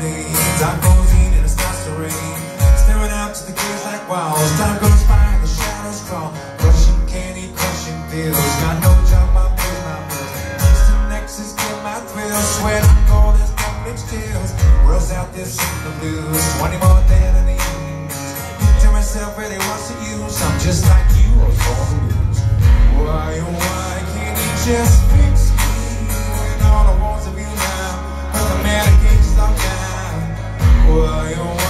things. I'm cozy and it starts to rain. Staring out to the kids like wow. Time goes by, the shadows crawl. Crushing candy, crushing pills. Got no job, my bills, my bills. Instant nexus, get my thrills. Sweat, I'm cold as Netflix chills. World's out there shooting the blues. 20 more dead in the evening. Tell myself where they want to use. I'm just like you, a fool. Why, oh, why can't you just Why, oh,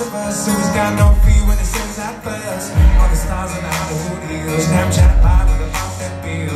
of us who's got no fear when it seems like us. All the stars in the Hollywood Hills, Snapchat live with a mouth that feels.